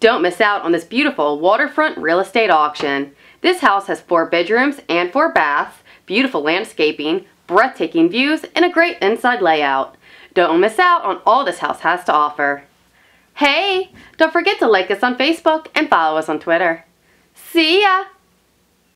Don't miss out on this beautiful waterfront real estate auction. This house has four bedrooms and four baths, beautiful landscaping, breathtaking views, and a great inside layout. Don't miss out on all this house has to offer. Hey, don't forget to like us on Facebook and follow us on Twitter. See ya!